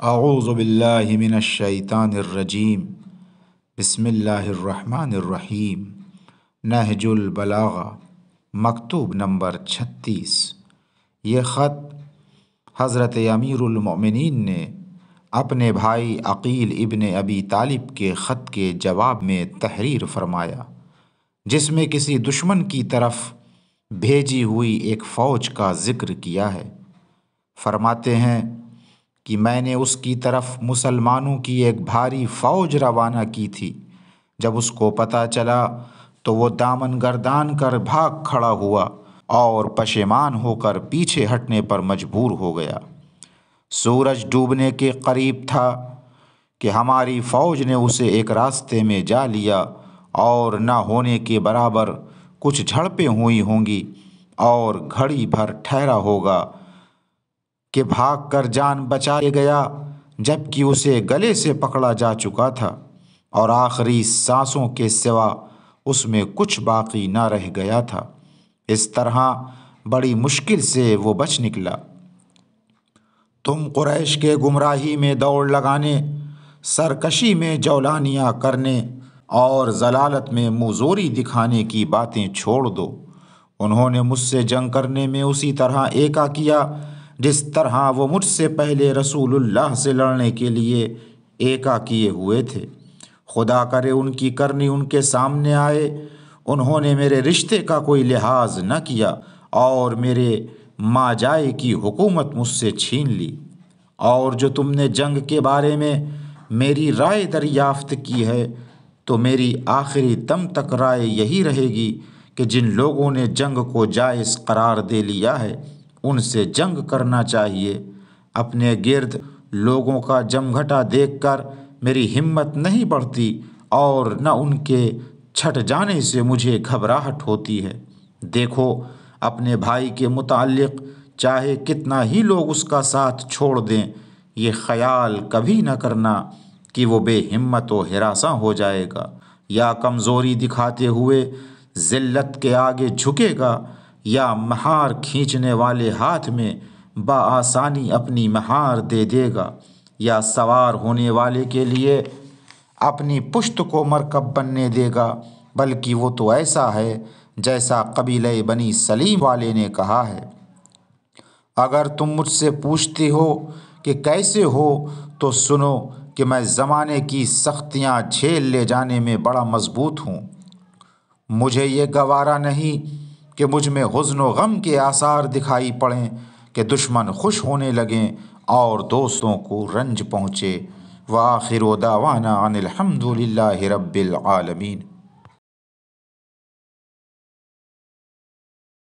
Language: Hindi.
आऊज़बिल्लिमिनशैतानिर्रजीम बिस्मिल्लाहिर्रहमानिर्रहीम नहजुल बलागा मकतूब नंबर छत्तीस. ये ख़त हज़रत अमीरुलमोमिनीन ने अपने भाई अकील इब्न अबी तालिब के ख़त के जवाब में तहरीर फरमाया, जिसमें किसी दुश्मन की तरफ़ भेजी हुई एक फ़ौज का ज़िक्र किया है। फरमाते हैं कि मैंने उसकी तरफ़ मुसलमानों की एक भारी फौज रवाना की थी। जब उसको पता चला तो वो दामन गर्दान कर भाग खड़ा हुआ और पशेमान होकर पीछे हटने पर मजबूर हो गया। सूरज डूबने के करीब था कि हमारी फौज ने उसे एक रास्ते में जा लिया और न होने के बराबर कुछ झड़पें हुई होंगी और घड़ी भर ठहरा होगा। कि भाग कर जान बचा गया, जबकि उसे गले से पकड़ा जा चुका था, और आखिरी सांसों के सिवा उसमें कुछ बाकी ना रह गया था। इस तरह बड़ी मुश्किल से वो बच निकला। तुम कुरैश के गुमराही में दौड़ लगाने, सरकशी में जौलानियाँ करने, और जलालत में मुजोरी दिखाने की बातें छोड़ दो। उन्होंने मुझसे जंग करने में उसी तरह एका किया जिस तरह वो मुझसे पहले रसूलुल्लाह से लड़ने के लिए एका किए हुए थे। खुदा करे उनकी करनी उनके सामने आए। उन्होंने मेरे रिश्ते का कोई लिहाज न किया और मेरे माँ जाए की हुकूमत मुझसे छीन ली। और जो तुमने जंग के बारे में मेरी राय दरियाफ्त की है तो मेरी आखिरी दम तक राय यही रहेगी कि जिन लोगों ने जंग को जायज़ करार दे लिया है उनसे जंग करना चाहिए। अपने गिर्द लोगों का जमघटा देखकर मेरी हिम्मत नहीं बढ़ती और न उनके छट जाने से मुझे घबराहट होती है। देखो, अपने भाई के मुतालिक चाहे कितना ही लोग उसका साथ छोड़ दें, ये ख्याल कभी न करना कि वो बेहिम्मत व हिरासा हो जाएगा। या कमज़ोरी दिखाते हुए ज़िल्लत के आगे झुकेगा या महार खींचने वाले हाथ में बआसानी अपनी महार दे देगा, या सवार होने वाले के लिए अपनी पुश्त को मरकब बनने देगा, बल्कि वो तो ऐसा है जैसा कबील बनी सलीम वाले ने कहा है। अगर तुम मुझसे पूछते हो कि कैसे हो तो सुनो कि मैं ज़माने की सख्तियाँ झेल ले जाने में बड़ा मज़बूत हूँ। मुझे ये गवारा नहीं कि मुझमें हुज़्न गम के आसार दिखाई पड़ें, कि दुश्मन खुश होने लगें और दोस्तों को रंज पहुँचे। व आखिर दावाना अनिलहमदिल्ला रब्बिल आलमीन।